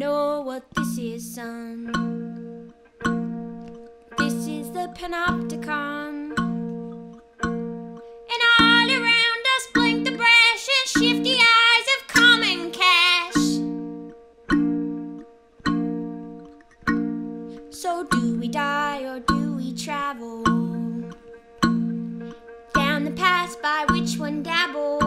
know what this is, son. This is the panopticon. And all around us blink the brash and shifty eyes of common cash. So do we die or do we travel? Down the path by which one dabbles?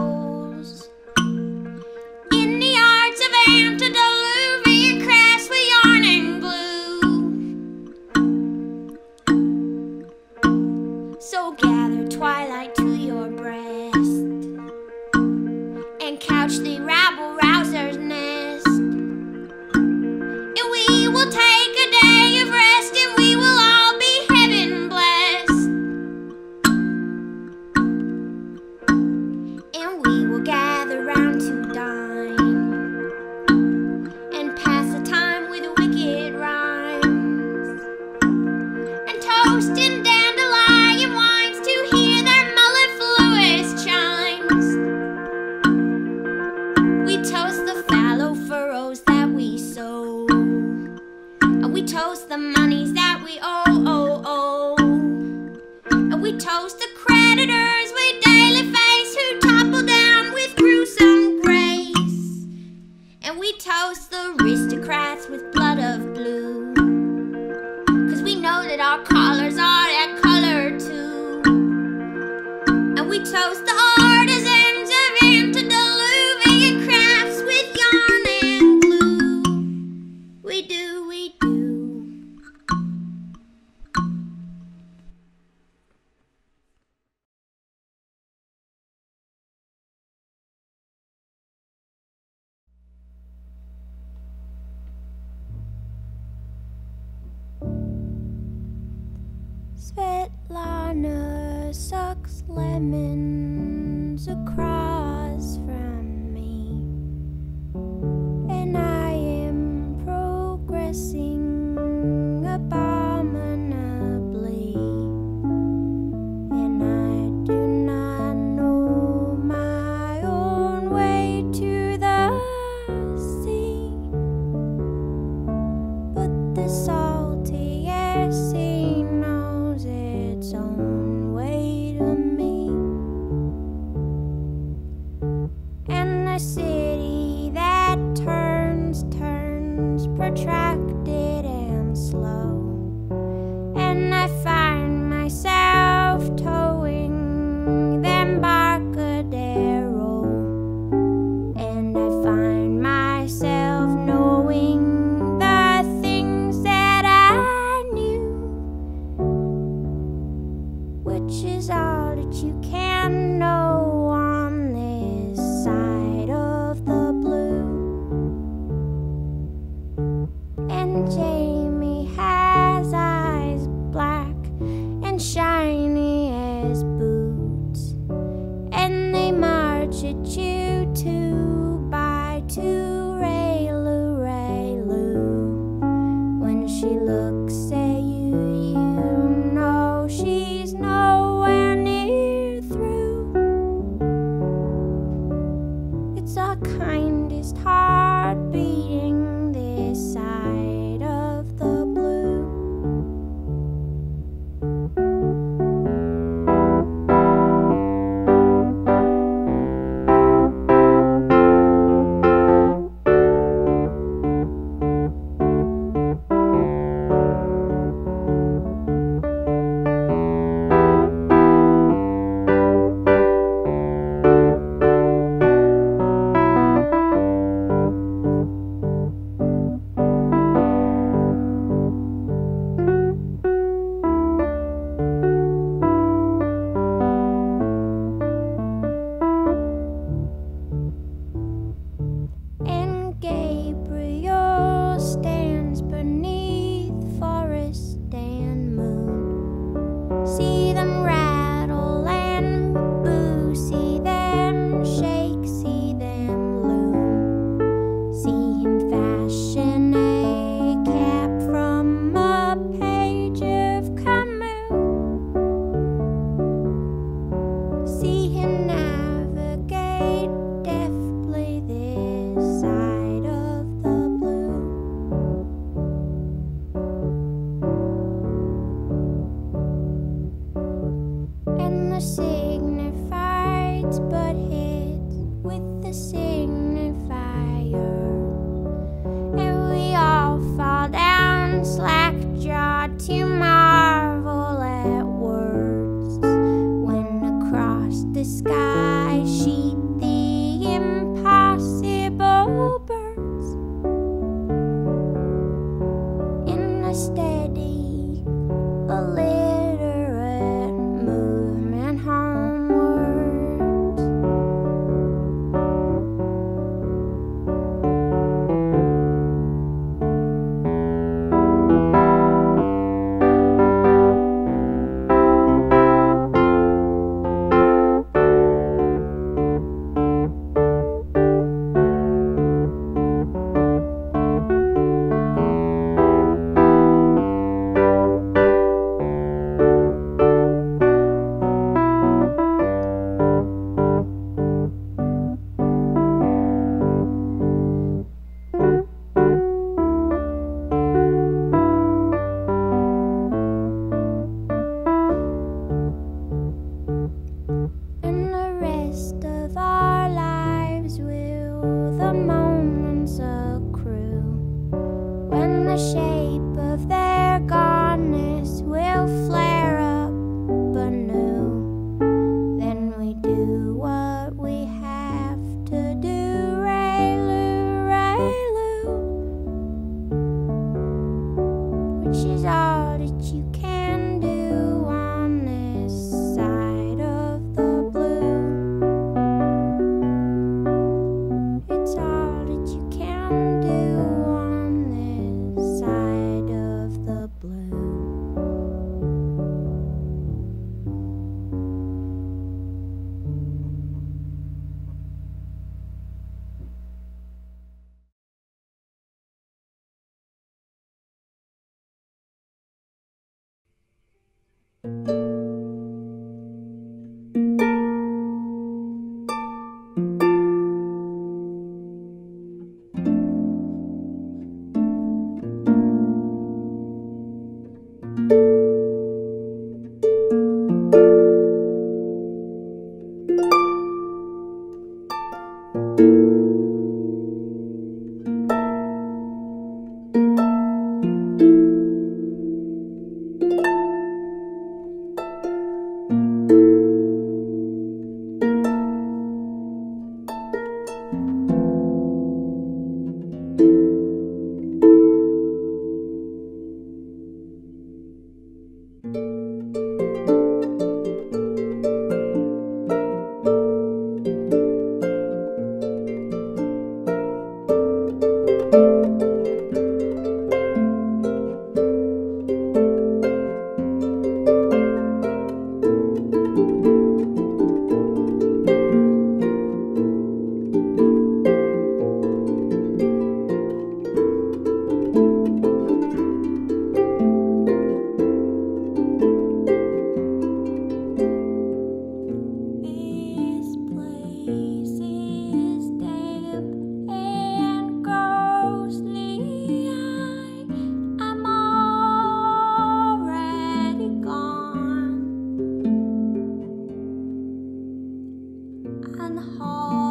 安好。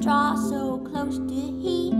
draw so close to heat.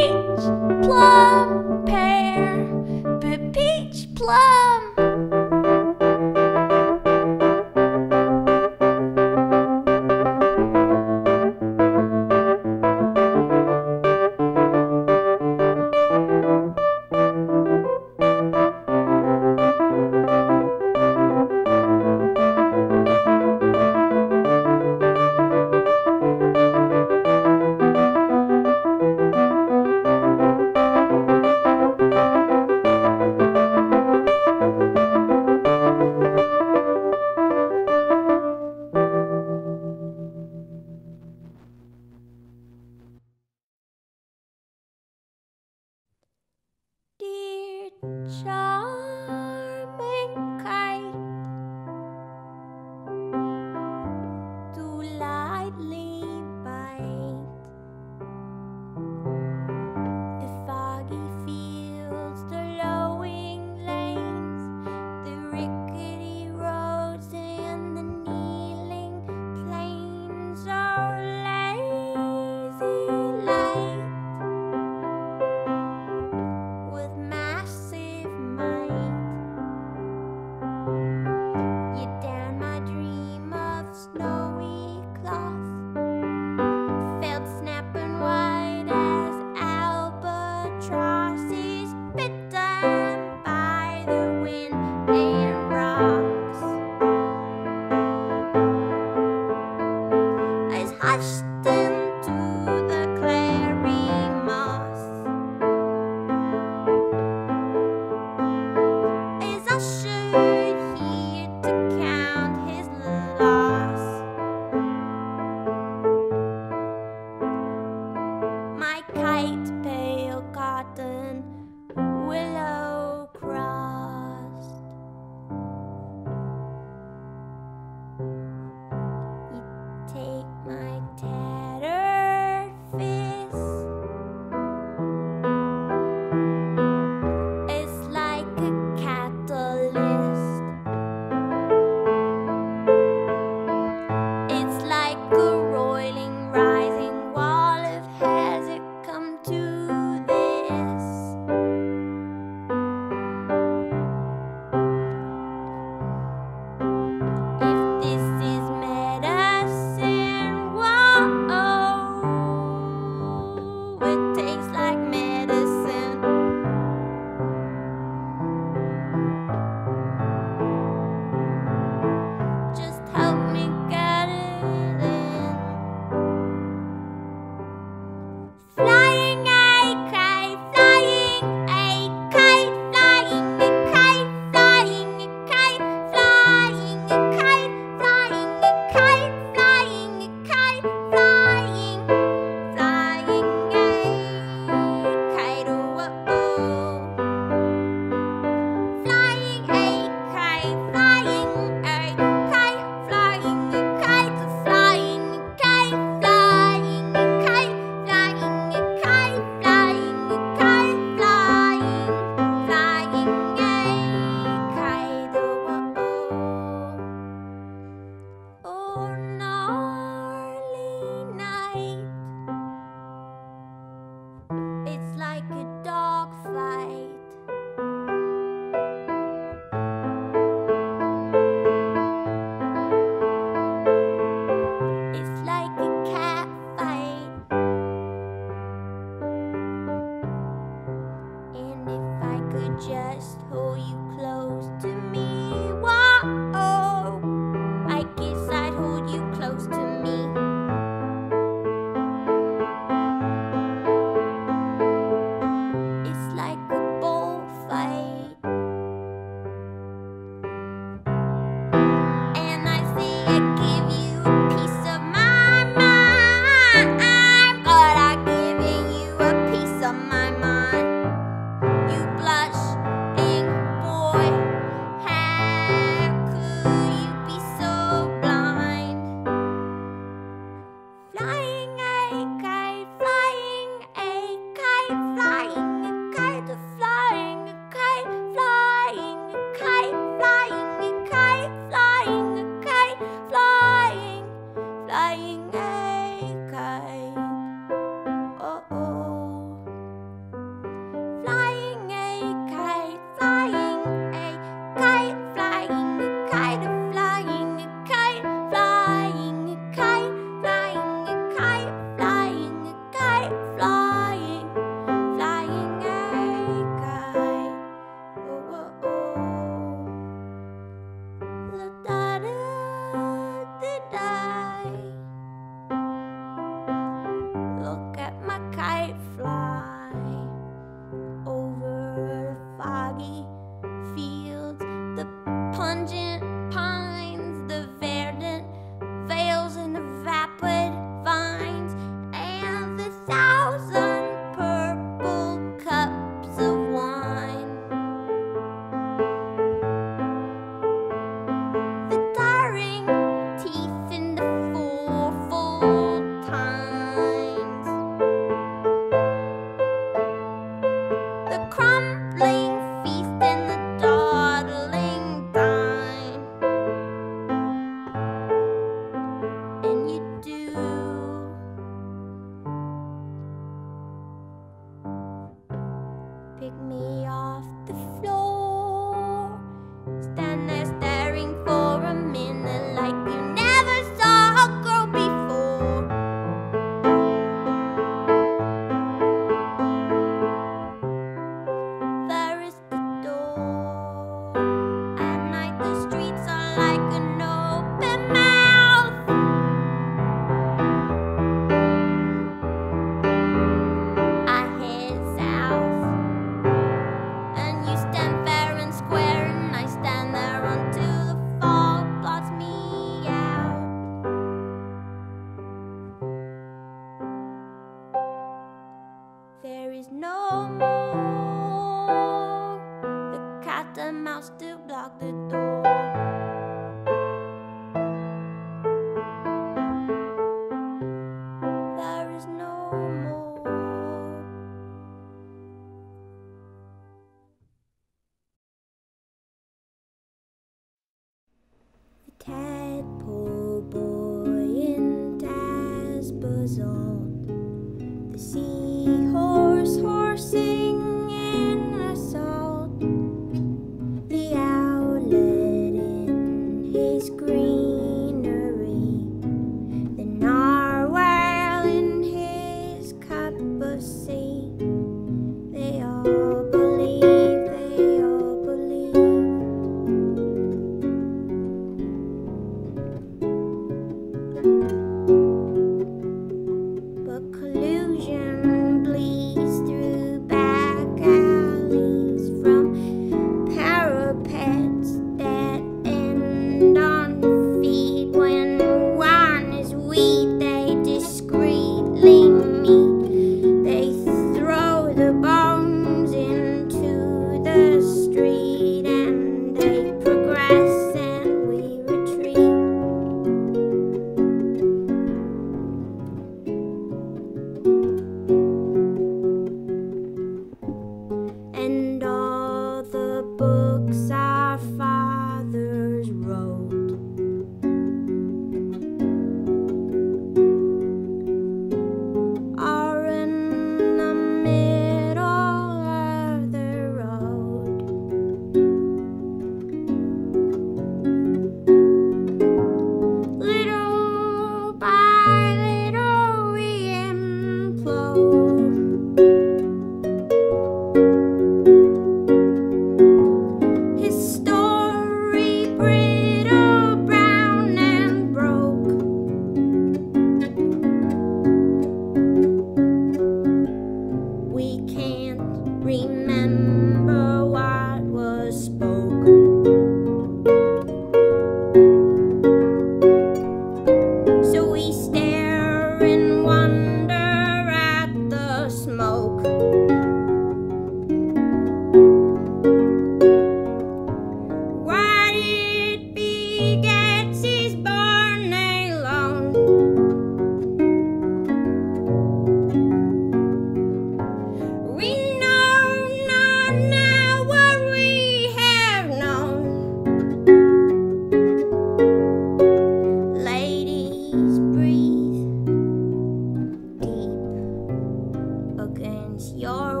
Your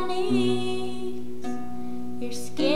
knees. Your skin